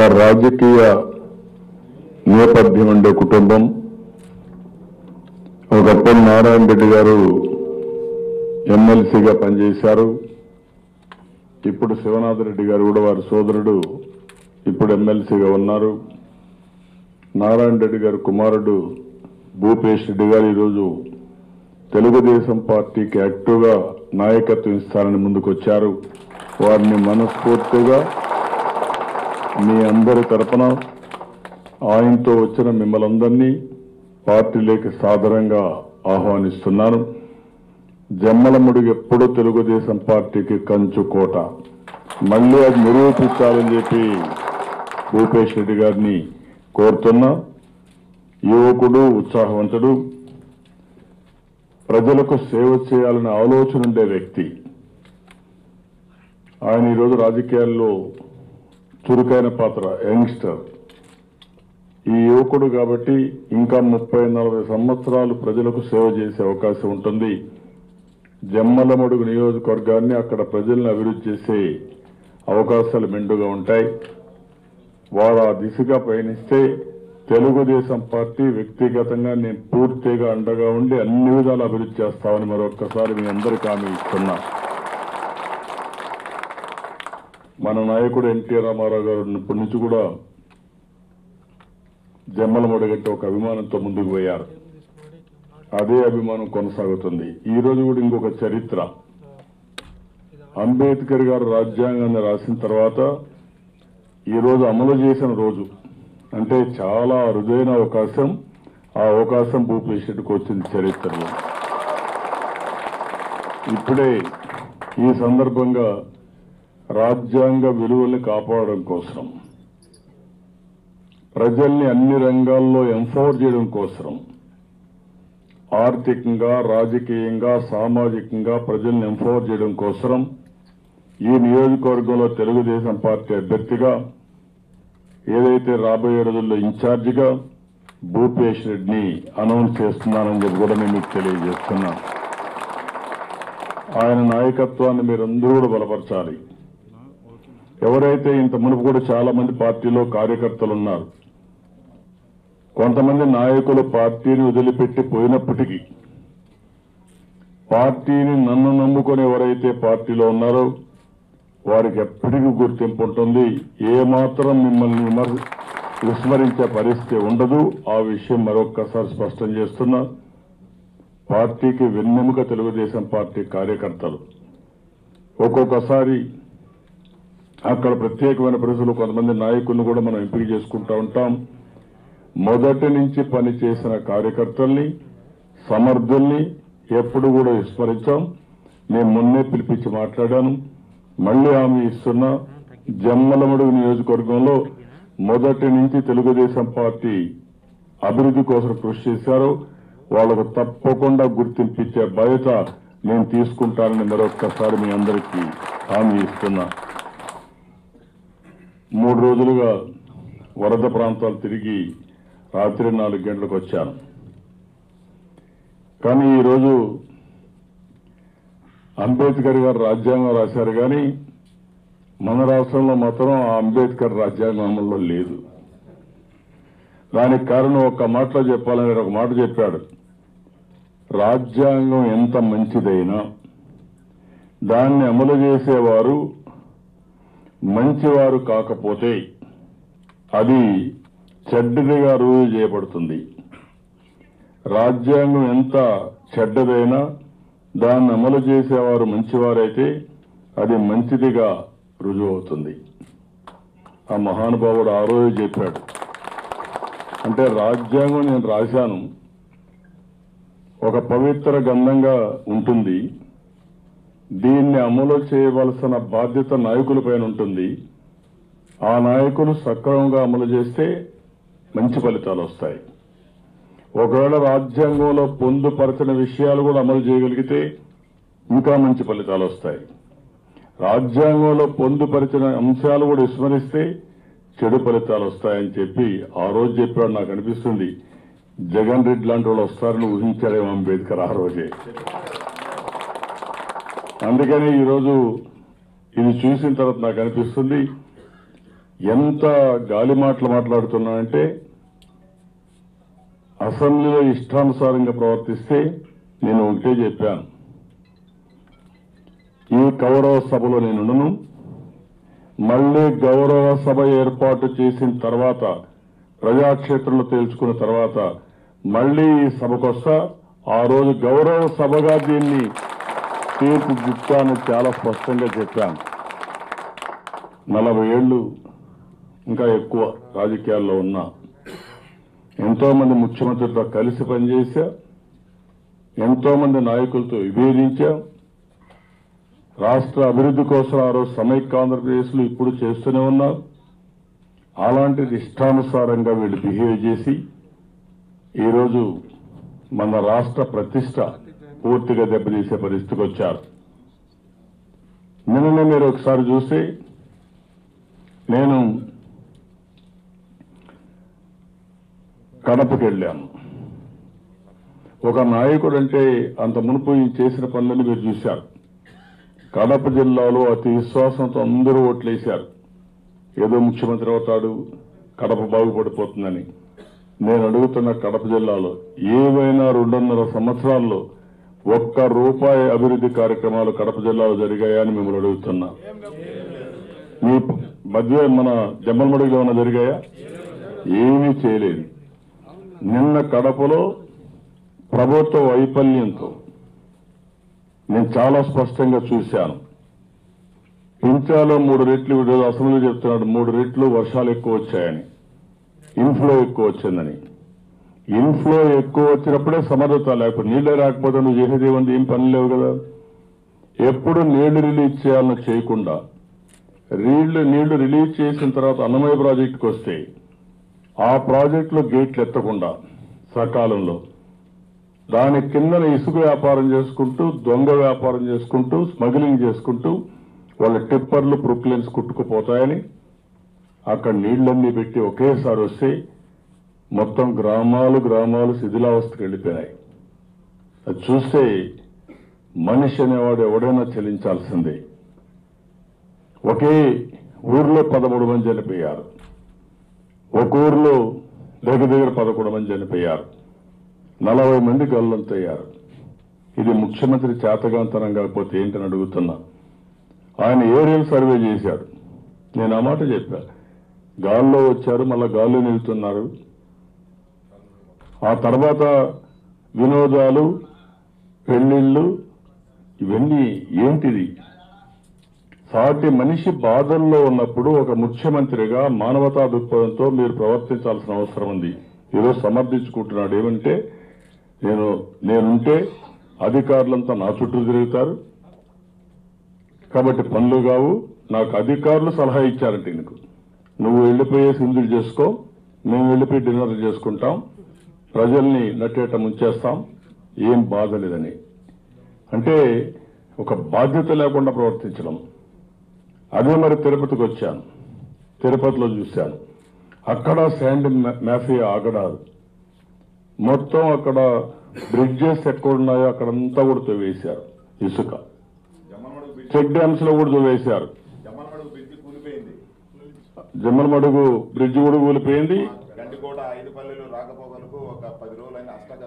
ఒక రాజకీయ నేపథ్యం ఉండే కుటుంబం. ఒకప్పుడు నారాయణ రెడ్డి గారు ఎమ్మెల్సీగా పనిచేశారు. ఇప్పుడు శివనాథ్ రెడ్డి గారు కూడా వారి సోదరుడు ఇప్పుడు ఎమ్మెల్సీగా ఉన్నారు. నారాయణ రెడ్డి గారి కుమారుడు భూపేష్ రెడ్డి గారు ఈరోజు తెలుగుదేశం పార్టీకి యాక్టివ్గా నాయకత్వం ఇస్తారని ముందుకొచ్చారు. వారిని మనస్ఫూర్తిగా మీ అందరి తరపున ఆయనతో వచ్చిన మిమ్మల్ని అందరినీ పార్టీలోకి సాదరంగా ఆహ్వానిస్తున్నాను. జమ్మలముడికి ఎప్పుడూ తెలుగుదేశం పార్టీకి కంచు కోట. మళ్ళీ అది నిరూపించాలని చెప్పి భూపేష్ రెడ్డి గారిని కోరుతున్నా. యువకుడు ఉత్సాహవంతుడు ప్రజలకు సేవ చేయాలనే ఆలోచన ఉండే వ్యక్తి. ఆయన ఈరోజు రాజకీయాల్లో చురుకైన పాత్ర యంగ్స్టర్. ఈ యువకుడు కాబట్టి ఇంకా ముప్పై నలభై సంవత్సరాలు ప్రజలకు సేవ చేసే అవకాశం ఉంటుంది. జమ్మలమడుగు నియోజకవర్గాన్ని అక్కడ ప్రజలను అభివృద్ధి చేసే అవకాశాలు మెండుగా ఉంటాయి. వారు ఆ దిశగా పయనిస్తే తెలుగుదేశం పార్టీ వ్యక్తిగతంగా నేను పూర్తిగా అండగా ఉండి అన్ని విధాలు అభివృద్ధి చేస్తామని మరొక్కసారి మీ అందరికీ హామీ ఇస్తున్నా. మన నాయకుడు ఎన్టీ రామారావు గారు ఇప్పటి నుంచి కూడా జమ్మల మొడగట్టి ఒక అభిమానంతో ముందుకు పోయారు. అదే అభిమానం కొనసాగుతుంది. ఈరోజు కూడా ఇంకొక చరిత్ర. అంబేద్కర్ గారు రాజ్యాంగాన్ని రాసిన తర్వాత ఈ రోజు అమలు చేసిన రోజు. అంటే చాలా అరుదైన అవకాశం. ఆ అవకాశం భూపేష్ రెడ్డికి వచ్చింది చరిత్రలో. ఇప్పుడే ఈ సందర్భంగా రాజ్యాంగ విలువల్ని కాపాడడం కోసం ప్రజల్ని అన్ని రంగాల్లో ఎంఫోర్ చేయడం కోసం ఆర్థికంగా రాజకీయంగా సామాజికంగా ప్రజల్ని ఎంఫోర్ చేయడం కోసం ఈ నియోజకవర్గంలో తెలుగుదేశం పార్టీ అభ్యర్థిగా ఏదైతే రాబోయే రోజుల్లో ఇన్ఛార్జిగా భూపేష్ రెడ్డిని అనౌన్స్ చేస్తున్నానని చెప్పి కూడా నేను మీకు తెలియజేస్తున్నా. ఆయన నాయకత్వాన్ని మీరందరూ కూడా బలపరచాలి. ఎవరైతే ఇంత మునుపు కూడా చాలా మంది పార్టీలో కార్యకర్తలు ఉన్నారు కొంతమంది నాయకులు పార్టీని వదిలిపెట్టి పోయినప్పటికీ పార్టీని నన్ను నమ్ముకొని ఎవరైతే పార్టీలో ఉన్నారో వారికి ఎప్పటికీ గుర్తింపు ఉంటుంది. ఏమాత్రం మిమ్మల్ని విస్మరించే పరిస్థితి ఉండదు. ఆ విషయం మరొక్కసారి స్పష్టం చేస్తున్నా. పార్టీకి వెన్నెముక తెలుగుదేశం పార్టీ కార్యకర్తలు. ఒక్కొక్కసారి అక్కడ ప్రత్యేకమైన ప్రజలు కొంతమంది నాయకులను కూడా మనం ఎంపిక చేసుకుంటా ఉంటాం. మొదటి నుంచి పనిచేసిన కార్యకర్తల్ని సమర్థుల్ని ఎప్పుడు కూడా విస్మరించాం. నేను మొన్నే పిలిపించి మాట్లాడాను. మళ్ళీ హామీ ఇస్తున్న జమ్మలమడుగు నియోజకవర్గంలో మొదటి నుంచి తెలుగుదేశం పార్టీ అభివృద్ధి కోసం కృషి చేశారు. వాళ్ళకు తప్పకుండా గుర్తింపించే బయట నేను తీసుకుంటానని మరొక్కసారి మీ అందరికీ హామీ ఇస్తున్నా. మూడు రోజులుగా వరద ప్రాంతాలు తిరిగి రాత్రి నాలుగు గంటలకు వచ్చాను. కానీ ఈరోజు అంబేద్కర్ గారు రాజ్యాంగం రాశారు కానీ మన రాష్ట్రంలో మాత్రం ఆ అంబేద్కర్ రాజ్యాంగం అమల్లో లేదు. దానికి కారణం ఒక మాటలో చెప్పాలని ఒక మాట చెప్పాడు. రాజ్యాంగం ఎంత మంచిదైనా దాన్ని అమలు చేసేవారు మంచివారు కాకపోతే అది చెడ్డదిగా రుజువు చేయబడుతుంది. రాజ్యాంగం ఎంత చెడ్డదైనా దాన్ని అమలు చేసేవారు మంచివారైతే అది మంచిదిగా రుజువు అవుతుంది ఆ మహానుభావుడు ఆ రోజు చెప్పాడు. అంటే రాజ్యాంగం నేను రాశాను. ఒక పవిత్ర గంధంగా ఉంటుంది. దీన్ని అమలు చేయవలసిన బాధ్యత నాయకులపైన ఉంటుంది. ఆ నాయకులు సక్రమంగా అమలు చేస్తే మంచి ఫలితాలు వస్తాయి. ఒకవేళ రాజ్యాంగంలో పొందుపరచిన విషయాలు కూడా అమలు చేయగలిగితే ఇంకా మంచి ఫలితాలు వస్తాయి. రాజ్యాంగంలో పొందుపరిచిన అంశాలు కూడా విస్మరిస్తే చెడు ఫలితాలు వస్తాయని చెప్పి ఆ రోజు చెప్పాడు నాకు అనిపిస్తుంది. జగన్ రెడ్డి లాంటి వాళ్ళు వస్తారని ఊహించాడేమో అంబేద్కర్ ఆ రోజే. అందుకని ఈరోజు ఇది చూసిన తర్వాత నాకు అనిపిస్తుంది ఎంత గాలి మాటలు మాట్లాడుతున్నానంటే అసెంబ్లీలో ఇష్టానుసారంగా ప్రవర్తిస్తే నేను ఒకటే చెప్పాను. ఈ గౌరవ సభలో నేనుండను. మళ్ళీ గౌరవ సభ ఏర్పాటు చేసిన తర్వాత ప్రజాక్షేత్రంలో తేల్చుకున్న తర్వాత మళ్ళీ ఈ సభకొస్తా ఆ రోజు గౌరవ సభగా దీన్ని తీర్చిదిద్దాను చాలా స్పష్టంగా చెప్పాను. నలభై ఏళ్ళు ఇంకా ఎక్కువ రాజకీయాల్లో ఉన్నా ఎంతోమంది ముఖ్యమంత్రులతో కలిసి పనిచేశా ఎంతోమంది నాయకులతో విభేదించా. రాష్ట్ర అభివృద్ధి కోసం ఆ రోజు సమైక్య ఆంధ్రప్రదేశ్లో ఇప్పుడు చేస్తూనే ఉన్నారు. అలాంటిది ఇష్టానుసారంగా వీళ్ళు బిహేవ్ చేసి ఈరోజు మన రాష్ట్ర ప్రతిష్ట పూర్తిగా దెబ్బతీసే పరిస్థితికి వచ్చారు. నిన్ననే మీరు ఒకసారి చూస్తే నేను కడపకి వెళ్ళాను. ఒక నాయకుడు అంటే అంత మునుపు చేసిన పనులని మీరు చూశారు. కడప జిల్లాలో అతి విశ్వాసంతో అందరూ ఓట్లేశారు. ఏదో ముఖ్యమంత్రి అవుతాడు కడప బాగుపడిపోతుందని. నేను అడుగుతున్న కడప జిల్లాలో ఏవైనా రెండున్నర సంవత్సరాల్లో ఒక్క రూపాయి అభివృద్ధి కార్యక్రమాలు కడప జిల్లాలో జరిగాయని మిమ్మల్ని అడుగుతున్నా. మీ మధ్య మన జమ్మలమడుగులో ఉన్న జరిగాయా? ఏమీ చేయలేదు. నిన్న కడపలో ప్రభుత్వ వైఫల్యంతో నేను చాలా స్పష్టంగా చూశాను. పించాలో మూడు రెట్లు అసెంబ్లీ చెప్తున్నాడు మూడు రెట్లు వర్షాలు ఎక్కువ వచ్చాయని ఇన్ఫ్లో ఎక్కువ వచ్చిందని. ఇన్ఫ్లో ఎక్కువ వచ్చినప్పుడే సమర్థత లేకపోతే నీళ్ళే రాకపోతే నువ్వు చేసేది ఏం పని లేవు కదా. ఎప్పుడు నీళ్ళు రిలీజ్ చేయాలని చేయకుండా నీళ్ళు నీళ్ళు రిలీజ్ చేసిన తర్వాత అన్నమయ్య ప్రాజెక్టుకి వస్తే ఆ ప్రాజెక్టులో గేట్లు ఎత్తకుండా సకాలంలో దాని కిందన ఇసుక వ్యాపారం చేసుకుంటూ దొంగ వ్యాపారం చేసుకుంటూ స్మగ్లింగ్ చేసుకుంటూ వాళ్ళ టిప్పర్లు ప్రొక్లెన్స్ కుట్టుకుపోతాయని అక్కడ నీళ్ళన్నీ పెట్టి ఒకేసారి వస్తే మొత్తం గ్రామాలు గ్రామాలు శిథిలావస్థకు వెళ్ళిపోయినాయి. అది చూస్తే మనిషి అనేవాడు ఎవడైనా చెల్లించాల్సిందే ఒకే ఊర్లో పదమూడు మంది చనిపోయారు. ఒక ఊర్లో దగ్గర దగ్గర పదకొండు మంది చనిపోయారు. నలభై మంది గల్లంతయ్యారు. ఇది ముఖ్యమంత్రి చేతగాంతరం కాకపోతే ఏంటని అడుగుతున్నా. ఆయన ఏరియల్ సర్వే చేశాడు. నేను ఆ మాట చెప్పాను గాల్లో వచ్చారు మళ్ళీ గాల్లో నిలుతున్నారు. ఆ తర్వాత వినోదాలు పెళ్ళిళ్ళు ఇవన్నీ ఏంటిది? సాటి మనిషి బాధల్లో ఉన్నప్పుడు ఒక ముఖ్యమంత్రిగా మానవతా దృక్పథంతో మీరు ప్రవర్తించాల్సిన అవసరం ఉంది. ఈరోజు సమర్థించుకుంటున్నాడు. ఏమంటే నేను నేనుంటే అధికారులంతా నా చుట్టూ తిరుగుతారు. కాబట్టి పనులు కావు. నాకు అధికారులు సలహా ఇచ్చారంటే నీకు నువ్వు వెళ్ళిపోయే సింధులు చేసుకో. మేము వెళ్ళిపోయి డిన్నర్ చేసుకుంటాం. ప్రజల్ని నట్టేట ముంచేస్తాం ఏం బాధ లేదని. అంటే ఒక బాధ్యత లేకుండా ప్రవర్తించడం. అదే మరి తిరుపతికి వచ్చాను తిరుపతిలో చూశాను అక్కడ శాండ్ మాఫియా ఆగడాలు. మొత్తం అక్కడ బ్రిడ్జెస్ ఎక్కడున్నాయో అక్కడంతా కూడా తవ్వేశారు ఇసుక. చెక్ డ్యామ్స్లో కూడా తవ్వేశారు. జమ్మలమడుగు బ్రిడ్జ్ కూడా కూలిపోయింది.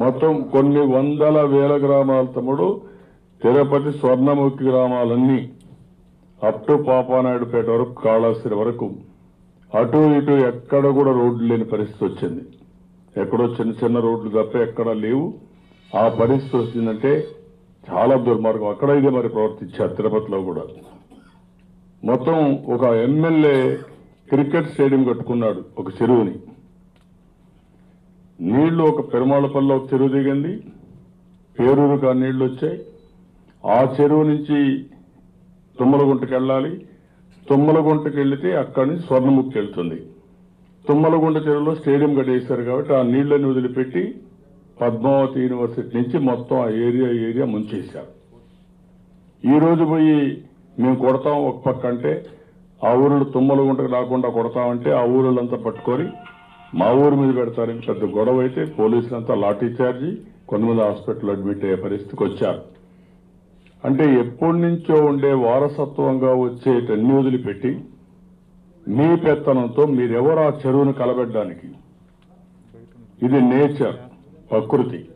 మొత్తం కొన్ని వందల వేల గ్రామాల తమ్ముడు తిరుపతి స్వర్ణముఖి గ్రామాలన్నీ అప్ టు పాపానాయుడుపేట వరకు కాళాశ్రీ వరకు అటు ఇటు ఎక్కడ కూడా రోడ్లు లేని పరిస్థితి వచ్చింది. ఎక్కడో చిన్న చిన్న రోడ్లు తప్ప ఎక్కడా లేవు. ఆ పరిస్థితి వచ్చిందంటే చాలా దుర్మార్గం. అక్కడ ఇదే మరి ప్రవర్తించారు తిరుపతిలో కూడా. మొత్తం ఒక ఎమ్మెల్యే క్రికెట్ స్టేడియం కట్టుకున్నాడు ఒక చెరువుని. నీళ్ళు ఒక పెరుమాళపల్లిలో ఒక చెరువు దిగింది పేరూరుకు ఆ నీళ్ళు వచ్చాయి ఆ చెరువు నుంచి తుమ్మలగుంటకి వెళ్ళాలి తుమ్మలగుంటకి వెళ్తే అక్కడి నుంచి స్వర్ణముఖి వెళ్తుంది తుమ్మలగుంట చెరువులో స్టేడియం కట్టేశారు కాబట్టి ఆ నీళ్ళను వదిలిపెట్టి పద్మావతి యూనివర్సిటీ నుంచి మొత్తం ఆ ఏరియా ఏరియా ముంచేశారు. ఈ రోజు పోయి మేము కొడతాం ఒక పక్క అంటే ఆ ఊరిలో తుమ్మలగుంటకు రాకుండా కొడతామంటే ఆ ఊరిళ్ళంతా పట్టుకొని మా ఊరి మీద పెడతారని పెద్ద గొడవ అయితే పోలీసులంతా లాఠీ చార్జీ కొంతమంది హాస్పిటల్ అడ్మిట్ అయ్యే పరిస్థితికి వచ్చారు. అంటే ఎప్పటి నుంచో ఉండే వారసత్వంగా వచ్చేటన్ని వదిలిపెట్టి మీ పెత్తనంతో మీరెవరు ఆ చెరువును కలబెట్టడానికి? ఇది నేచర్ ప్రకృతి.